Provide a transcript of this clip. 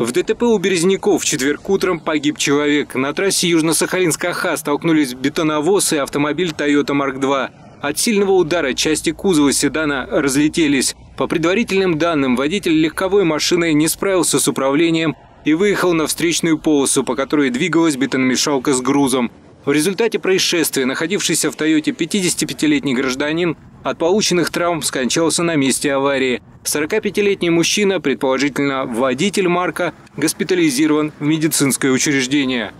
В ДТП у Березняков в четверг утром погиб человек. На трассе Южно-Сахалинск-Аха столкнулись бетоновоз и автомобиль Toyota Mark II. От сильного удара части кузова седана разлетелись. По предварительным данным, водитель легковой машины не справился с управлением и выехал на встречную полосу, по которой двигалась бетономешалка с грузом. В результате происшествия находившийся в «Тойоте» 55-летний гражданин от полученных травм скончался на месте аварии. 45-летний мужчина, предположительно водитель Марка, госпитализирован в медицинское учреждение.